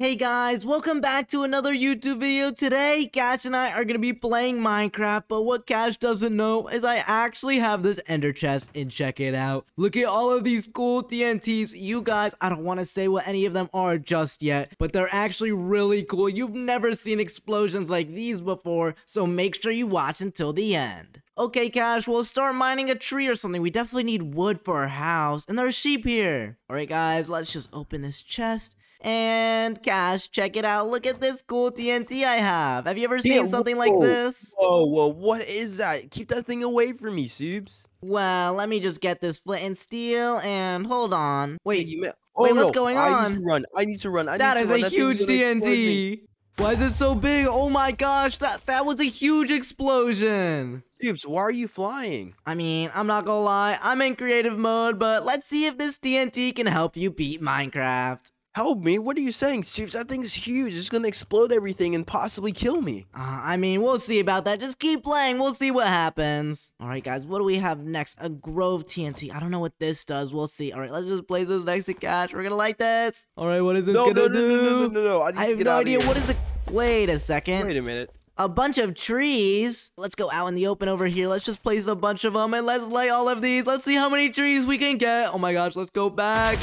Hey guys, welcome back to another YouTube video. Today, Cash and I are going to be playing Minecraft, but what Cash doesn't know is I actually have this ender chest and check it out. Look at all of these cool TNTs. You guys, I don't want to say what any of them are just yet, but they're actually really cool. You've never seen explosions like these before, so make sure you watch until the end. Okay, Cash, we'll start mining a tree or something. We definitely need wood for our house, and there's sheep here. Alright guys, let's just open this chest. And Cash, check it out. Look at this cool TNT I have. Have you ever seen Yeah, something like this? Whoa, whoa, what is that? Keep that thing away from me, Soops. Well, let me just get this flint and steel and hold on. Wait, you ma- oh, wait, oh, what's no, going I on? need to run. I need to run. I that need is to run. That is a huge gonna explode me. TNT. Why is it so big? Oh my gosh, that that was a huge explosion. Soops, why are you flying? I mean, I'm not gonna lie, I'm in creative mode, but let's see if this TNT can help you beat Minecraft. Help me. What are you saying, Soops? That thing's huge. It's gonna explode everything and possibly kill me. Uh, I mean, we'll see about that. Just keep playing. We'll see what happens. All right, guys. What do we have next? A Grove TNT. I don't know what this does. We'll see. All right, let's just place this next to Cash. We're gonna like this. All right, what is this No, gonna no, no, do? no, no, no, no, no. I, need I to have get no out idea. here. What is it? Wait a second. Wait a minute. A bunch of trees. Let's go out in the open over here. Let's just place a bunch of them and let's light all of these. Let's see how many trees we can get. Oh my gosh, let's go back.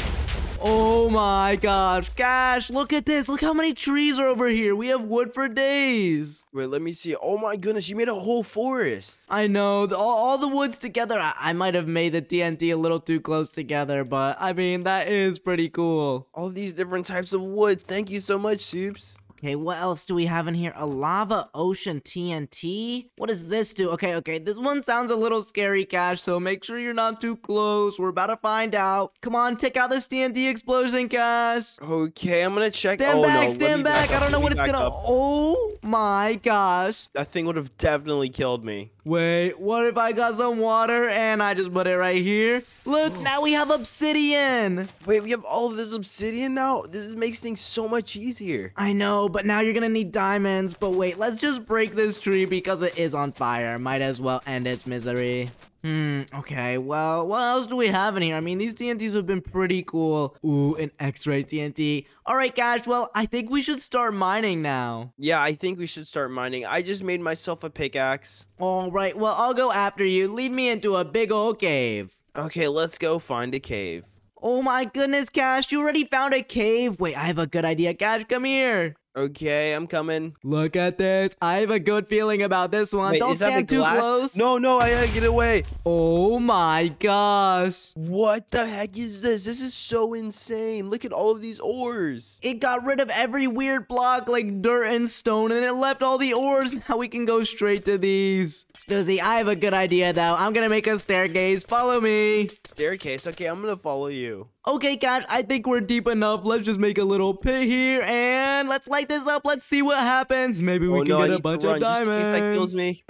Oh my gosh, Cash, look at this. Look how many trees are over here. We have wood for days. Wait, let me see. Oh my goodness, you made a whole forest. I know, the, all, all the woods together. I, I might have made the TNT a little too close together, but I mean, that is pretty cool. All these different types of wood. Thank you so much, Soops. Okay, what else do we have in here? A lava ocean TNT? What does this do? Okay, okay, this one sounds a little scary, Cash, so make sure you're not too close. We're about to find out. Come on, take out this TNT explosion, Cash. Okay, I'm gonna check. Stand oh, back, no, stand me back. I don't know what it's gonna. up. Oh my gosh. That thing would have definitely killed me. Wait, what if I got some water and I just put it right here? Look, now we have obsidian. Wait, we have all of this obsidian now? This makes things so much easier. I know, but now you're gonna need diamonds. But wait, let's just break this tree because it is on fire. Might as well end its misery. Hmm, okay, well, what else do we have in here? I mean, these TNTs have been pretty cool. Ooh, an X-ray TNT. Alright, guys, well, I think we should start mining now. Yeah, I think we should start mining. I just made myself a pickaxe. Alright, well, I'll go after you. Lead me into a big old cave. Okay, let's go find a cave. Oh my goodness, Cash, you already found a cave. Wait, I have a good idea. Cash, come here. Okay, I'm coming. Look at this. I have a good feeling about this one. Wait, Don't is that stand too close. No, no, I gotta get away. Oh my gosh. What the heck is this? This is so insane. Look at all of these ores. It got rid of every weird block like dirt and stone and it left all the ores. Now we can go straight to these. Snuzi, I have a good idea though. I'm gonna make a staircase. Follow me. Staircase. Okay, I'm gonna follow you. Okay, Cash, I think we're deep enough. Let's just make a little pit here and let's light this up. Let's see what happens. Maybe we oh can no, get a bunch of just in case that kills diamonds. me.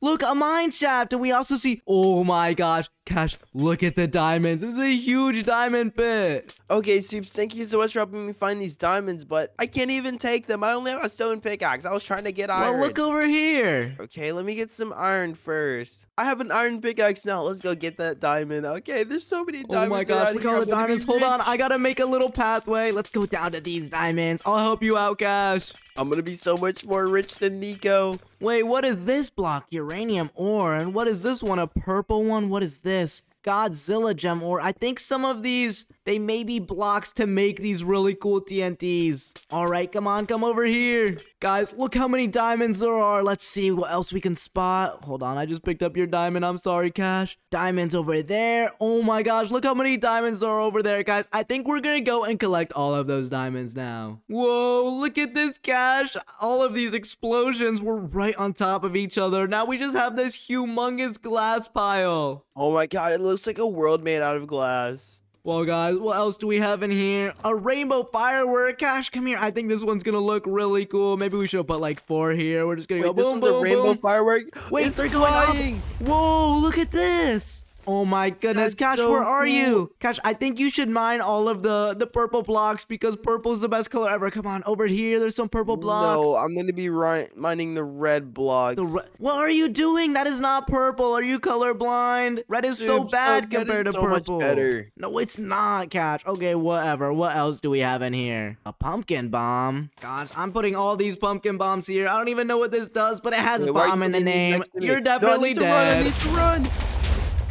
Look, a mine shaft, and we also see. Oh my gosh, Cash, look at the diamonds. This is a huge diamond pit. Okay, Soops, thank you so much for helping me find these diamonds, but I can't even take them. I only have a stone pickaxe. I was trying to get iron. Well, look over here. Okay, let me get some iron first. I have an iron pickaxe now. Let's go get that diamond. Okay, there's so many diamonds. Oh my gosh, look at all the diamonds. Hold on. I gotta make a little pathway. Let's go down to these diamonds. I'll help you out, Cash. I'm gonna be so much more rich than Nico. Wait, what is this block? Uranium ore. And what is this one? A purple one? What is this? Godzilla gem ore. I think some of these, they may be blocks to make these really cool TNTs. All right, come on, come over here. Guys, look how many diamonds there are. Let's see what else we can spot. Hold on, I just picked up your diamond. I'm sorry, Cash. Diamonds over there. Oh my gosh, look how many diamonds are over there, guys. I think we're gonna go and collect all of those diamonds now. Whoa, look at this, Cash. All of these explosions were right on top of each other. Now we just have this humongous glass pile. Oh my god, it looks like a world made out of glass. Well, guys, what else do we have in here? A rainbow firework. Cash, come here. I think this one's gonna look really cool. Maybe we should put like four here. We're just gonna go this boom, is a rainbow boom. firework. Wait, it's they're going up. Whoa, look at this. Oh my goodness, That's Cash, so where are cool. you? Cash, I think you should mine all of the the purple blocks because purple's the best color ever. Come on, over here, there's some purple blocks. No, I'm gonna be mining the red blocks. the re- what are you doing? That is not purple. Are you colorblind? Red is so bad is compared to so much purple. better. No, it's not, Cash. Okay, whatever. What else do we have in here? A pumpkin bomb. Gosh, I'm putting all these pumpkin bombs here. I don't even know what this does, but it has Wait, why are you bomb in the name. next to me? You're No, definitely need to run, I dead. need to run.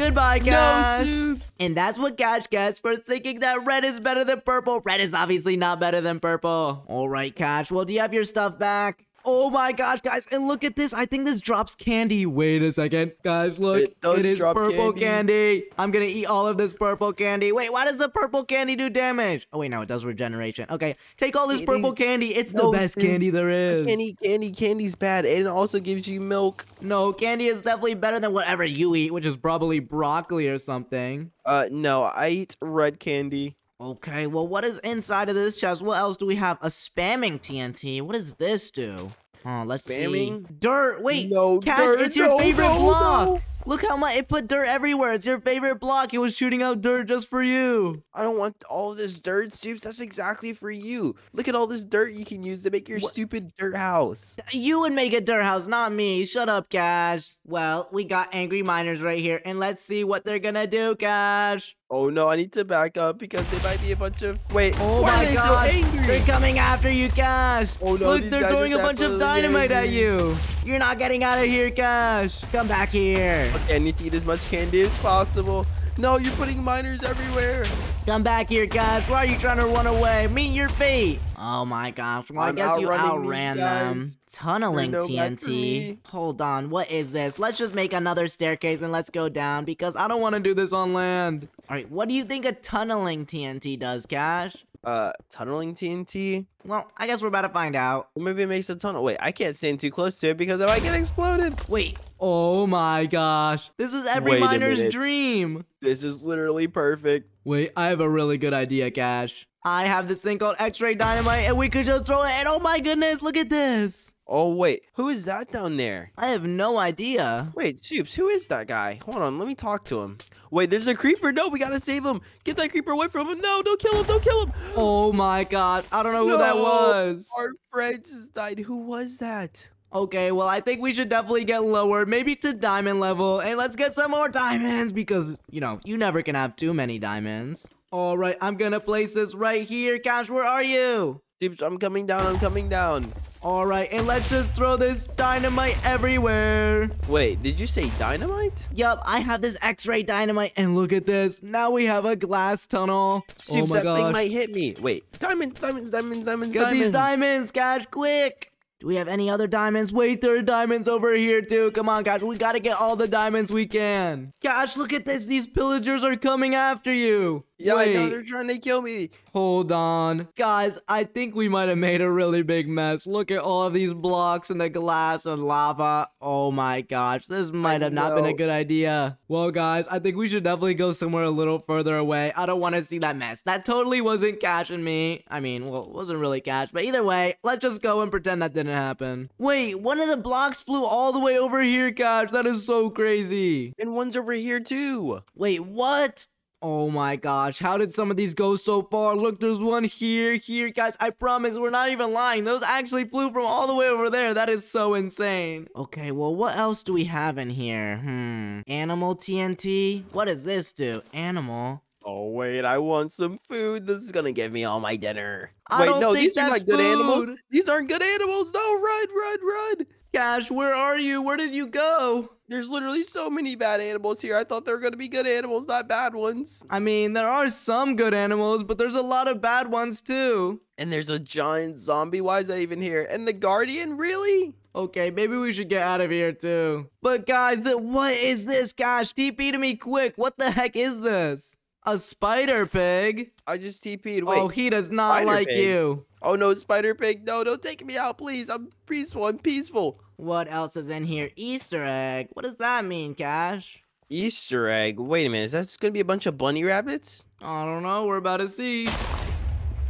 Goodbye, Cash. Soops. and that's what Cash gets for thinking that red is better than purple. Red is obviously not better than purple. All right, Cash. Well, do you have your stuff back? Oh my gosh, guys. And look at this. I think this drops candy. Wait a second. Guys, look. It it is purple candy. candy. I'm going to eat all of this purple candy. Wait, why does the purple candy do damage? Oh, wait, no. It does regeneration. Okay. Take all this It purple candy. It's the best candy there is. I is. can't eat candy. Candy's bad, and it also gives you milk. No, candy is definitely better than whatever you eat, which is probably broccoli or something. Uh, no, I eat red candy. Okay, well, what is inside of this chest? What else do we have? A spamming TNT. What does this do? Oh, let's Spamming? see. Dirt. Wait, No, Cash, dirt, it's your no, favorite no, block. Look how much it put dirt everywhere. It's your favorite block. It was shooting out dirt just for you. I don't want all this dirt, Soops. That's exactly for you. Look at all this dirt you can use to make your What- stupid dirt house. You would make a dirt house, not me. Shut up, Cash. Well, we got angry miners right here, and let's see what they're gonna do, Cash. Oh no, I need to back up because they might be a bunch of. Wait, Oh why my are they god, so angry? they're coming after you, Cash. Oh no, Look, they're throwing a bunch of dynamite at you. You're not getting out of here, Cash. Come back here. Okay, I need to eat as much candy as possible. No, you're putting miners everywhere. Come back here, guys. Why are you trying to run away? Meet your fate. Oh my gosh. Well, I I'm guess you outran them. Tunneling no TNT. Hold on. What is this? Let's just make another staircase and let's go down because I don't want to do this on land. All right. What do you think a tunneling TNT does, Cash? Uh, tunneling TNT? Well, I guess we're about to find out. Well, maybe it makes a tunnel. Wait, I can't stand too close to it because I might get exploded. Wait. Oh my gosh. This is every Wait miner's dream. This is literally perfect. Wait, I have a really good idea, Cash. I have this thing called X-ray dynamite, and we could just throw it. And oh my goodness, look at this! Oh wait, who is that down there? I have no idea. Wait, Soops, who is that guy? Hold on, let me talk to him. Wait, there's a creeper. No, we gotta save him. Get that creeper away from him. No, don't kill him. Don't kill him. Oh my god, I don't know who that was. Our friend just died. Who was that? Okay, well, I think we should definitely get lower, maybe to diamond level, and let's get some more diamonds because, you know, you never can have too many diamonds. All right, I'm gonna place this right here. Cash, where are you? Soops, I'm coming down. I'm coming down. All right, and let's just throw this dynamite everywhere. Wait, did you say dynamite? Yup, I have this X-ray dynamite, and look at this. Now we have a glass tunnel. oh Soops, my that gosh. thing might hit me. Wait, diamonds, diamonds, diamonds, diamonds, Get diamonds. these diamonds, Cash, quick! Do we have any other diamonds? Wait, there are diamonds over here too. Come on, Cash, we gotta get all the diamonds we can. Cash, look at this. These pillagers are coming after you. Yeah, Wait, I know they're trying to kill me. hold on. Guys, I think we might have made a really big mess. Look at all of these blocks and the glass and lava. Oh my gosh, this might have not been a good idea. Well, guys, I think we should definitely go somewhere a little further away. I don't want to see that mess. That totally wasn't Cash and me. I mean, well, it wasn't really Cash, but either way, let's just go and pretend that didn't happen. Wait, one of the blocks flew all the way over here, Cash. That is so crazy. And one's over here too. Wait, what? Oh my gosh, how did some of these go so far? Look, there's one here, here, guys. I promise, we're not even lying. Those actually flew from all the way over there. That is so insane. Okay, well, what else do we have in here? Hmm, animal TNT? What does this do? Animal? Oh wait, I want some food. This is gonna give me all my dinner. I wait, no, these are not good animals. These aren't good animals. No, run, run, run. Cash, where are you? Where did you go? There's literally so many bad animals here. I thought there were gonna be good animals, not bad ones. I mean, there are some good animals, but there's a lot of bad ones too. And there's a giant zombie. Why is that even here? And the guardian, really? Okay, maybe we should get out of here too. But guys, what is this? Gosh, TP to me quick. What the heck is this? A spider pig? I just TP'd. Wait. oh, he does not spider like pig. you. Oh no, Spider Pig! No, don't take me out, please. I'm peaceful. I'm peaceful. What else is in here? Easter egg. What does that mean, Cash? Easter egg. Wait a minute. Is that just gonna be a bunch of bunny rabbits? I don't know. We're about to see.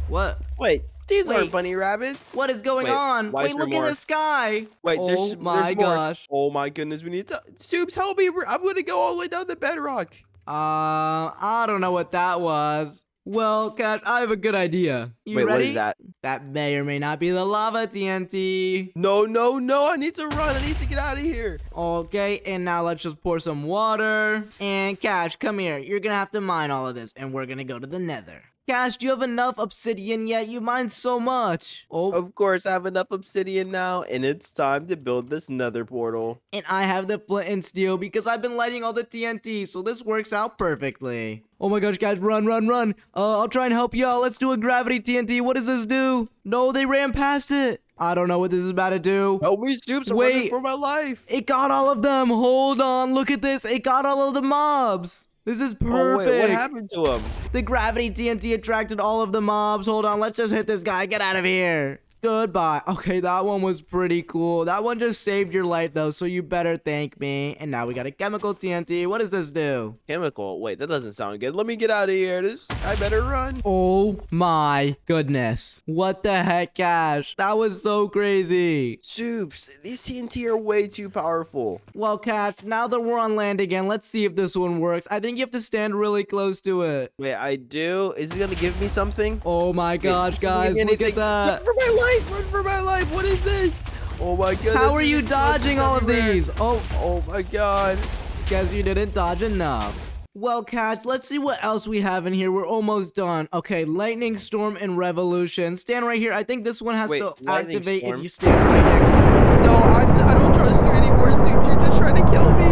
What? Wait, these Wait. aren't bunny rabbits. What is going Wait, on? Wait, look at more? the sky. Wait, oh there's, my there's more. gosh. Oh my goodness, we need to. Soops, help me. I'm gonna go all the way down the bedrock. Uh, I don't know what that was. Well, Cash, I have a good idea. You Wait, ready? what is that? That may or may not be the lava TNT. No, no, no! I need to run. I need to get out of here. Okay, and now let's just pour some water. And Cash, come here. You're gonna have to mine all of this, and we're gonna go to the nether. Cash, do you have enough obsidian yet? You mine so much. Oh, Of course, I have enough obsidian now, and it's time to build this nether portal. and I have the flint and steel because I've been lighting all the TNT, so this works out perfectly. Oh my gosh, guys, run, run, run. Uh, I'll try and help you out. Let's do a gravity TNT. What does this do? No, they ran past it. I don't know what this is about to do. Help me, Soops! I'm Wait. for my life. It got all of them. Hold on. Look at this. It got all of the mobs. This is perfect. Oh wait, what happened to him? The gravity TNT attracted all of the mobs. Hold on, let's just hit this guy. Get out of here. Goodbye. Okay, that one was pretty cool. That one just saved your life though, so you better thank me. And now we got a chemical TNT. What does this do? Chemical. Wait, that doesn't sound good. Let me get out of here. This. I better run. Oh my goodness. What the heck, Cash? That was so crazy. Soops, these TNT are way too powerful. Well, Cash, now that we're on land again, let's see if this one works. I think you have to stand really close to it. Wait, I do. Is it gonna give me something? Oh my gosh, this doesn't give guys, look at that. Run for my life! Run for my life! What is this? Oh my god. How are you dodging all of these? Oh, Oh my god. Guess you didn't dodge enough. Well, Cash, let's see what else we have in here. We're almost done. Okay, Lightning Storm and Revolution. Stand right here. I think this one has Wait, to Lightning activate if you stand right next to it. No, I'm, I don't trust you anymore, Soops. You're just trying to kill me.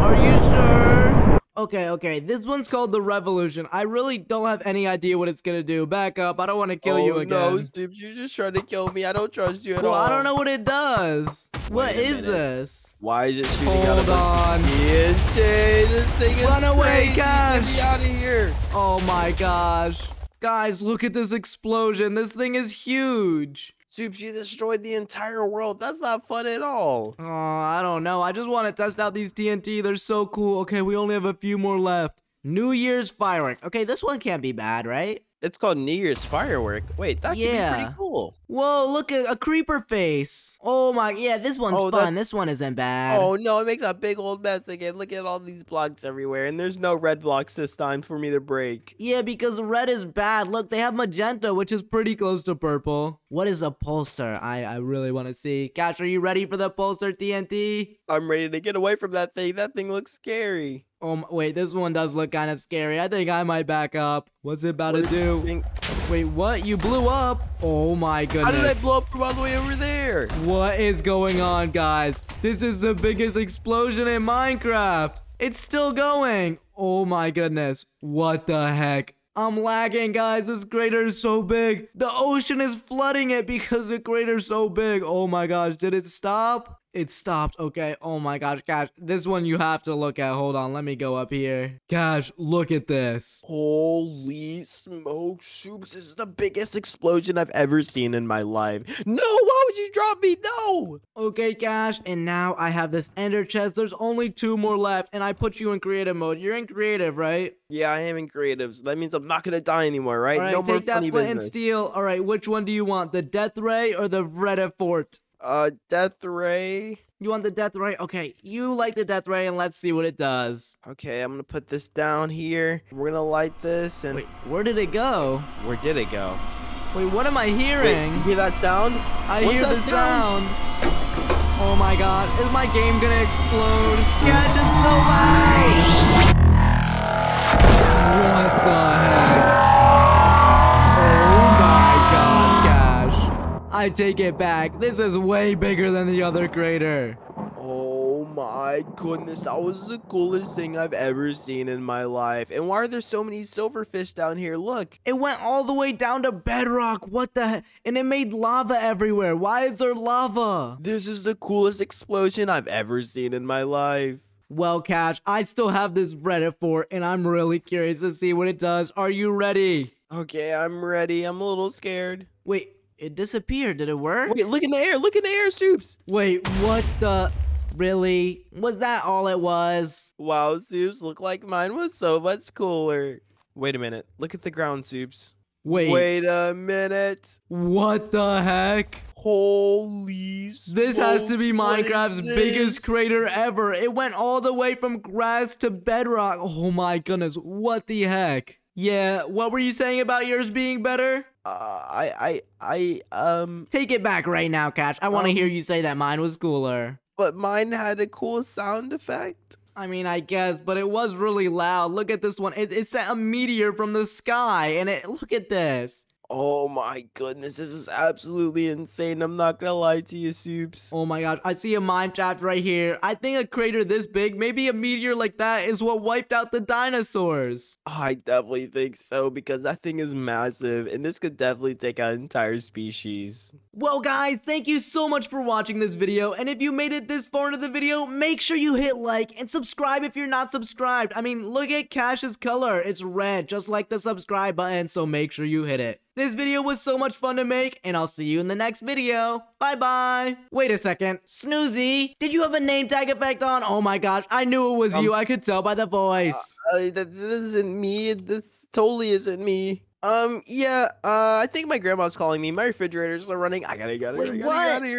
Are you sure? Okay, okay. This one's called the Revolution. I really don't have any idea what it's gonna do. Back up. I don't want to kill oh, you again. no, Soops. You're just trying to kill me. I don't trust you at well, all. I don't know what it does. What Wait a is minute. this? Why is it shooting out of Hold on. TNT? This thing is Run away, crazy. Cash. Get me out of here. Oh my gosh. Guys, look at this explosion. This thing is huge. Soops, you destroyed the entire world. That's not fun at all. Oh, I don't know. I just want to test out these TNT. They're so cool. Okay, we only have a few more left. New Year's firework. Okay, this one can't be bad, right? It's called New Year's firework. Wait, that could be pretty cool. Whoa, look at a creeper face. Oh my, yeah, this one's Oh, fun. This one isn't bad. Oh no, it makes a big old mess again. Look at all these blocks everywhere, and there's no red blocks this time for me to break. Yeah, because red is bad. Look, they have magenta, which is pretty close to purple. What is a pulsar? I, I really want to see. Cash, are you ready for the pulsar TNT? I'm ready to get away from that thing. That thing looks scary. Oh, wait, this one does look kind of scary. I think I might back up. What's it about What to do? Wait, what? You blew up? Oh my goodness. How did I blow up from all the way over there? What is going on, guys? This is the biggest explosion in Minecraft. It's still going. Oh my goodness. What the heck? I'm lagging, guys. This crater is so big. The ocean is flooding it because the crater's so big. Oh my gosh. Did it stop? It stopped. Okay. Oh my gosh, Cash. This one you have to look at. Hold on. Let me go up here. Cash, look at this. Holy smoke Soops. This is the biggest explosion I've ever seen in my life. No, why would you drop me? No. Okay, Cash, and now I have this ender chest. There's only two more left, and I put you in creative mode. You're in creative, right? Yeah, I am in creatives. That means I'm not gonna die anymore, right? All right, no more take that funny flint and steel. All right, which one do you want? The death ray or the red fort? Uh, death ray. You want the death ray? Okay, you like the death ray, and let's see what it does. Okay, I'm gonna put this down here. We're gonna light this, and Wait, where did it go? where did it go? Wait, what am I Wait, hearing? you hear that sound? I what's hear that the sound. Oh my god, is my game gonna explode? Catch it so loud! What the heck? I take it back. This is way bigger than the other crater. Oh my goodness, that was the coolest thing I've ever seen in my life. And why are there so many silverfish down here? Look. It went all the way down to bedrock. What the heck? And it made lava everywhere. Why is there lava? This is the coolest explosion I've ever seen in my life. Well, Cash, I still have this red fort, and I'm really curious to see what it does. Are you ready? Okay, I'm ready. I'm a little scared. Wait, it disappeared. Did it work? Wait, look in the air. Look in the air, Soops. Wait, what the? Really? Was that all it was? Wow, Soops, look like mine was so much cooler. Wait a minute. Look at the ground, Soops. Wait, Wait a minute. what the heck? Holy This has to be smokes, what is Minecraft's biggest crater ever. It went all the way from grass to bedrock. Oh my goodness, what the heck? Yeah, what were you saying about yours being better? I, I, I, um, Take it back right now, Cash. I want to Um, hear you say that mine was cooler. but mine had a cool sound effect. I mean, I guess, but it was really loud. Look at this one. It, it sent a meteor from the sky, and it look at this. Oh my goodness, this is absolutely insane. I'm not gonna lie to you, Soops. Oh my gosh, I see a mine shaft right here. I think a crater this big, maybe a meteor like that, is what wiped out the dinosaurs. I definitely think so because that thing is massive and this could definitely take out an entire species. Well, guys, thank you so much for watching this video. And if you made it this far into the video, make sure you hit like and subscribe if you're not subscribed. I mean, look at Cash's color. It's red, just like the subscribe button, so make sure you hit it. This video was so much fun to make, and I'll see you in the next video. Bye-bye. Wait a second. Snuzi, did you have a name tag effect on? Oh my gosh, I knew it was Um, you. I could tell by the voice. Uh, that this isn't me. This totally isn't me. Um, yeah, uh, I think my grandma's calling me. My refrigerators are running. I gotta, gotta, Wait, gotta, what? get out of here.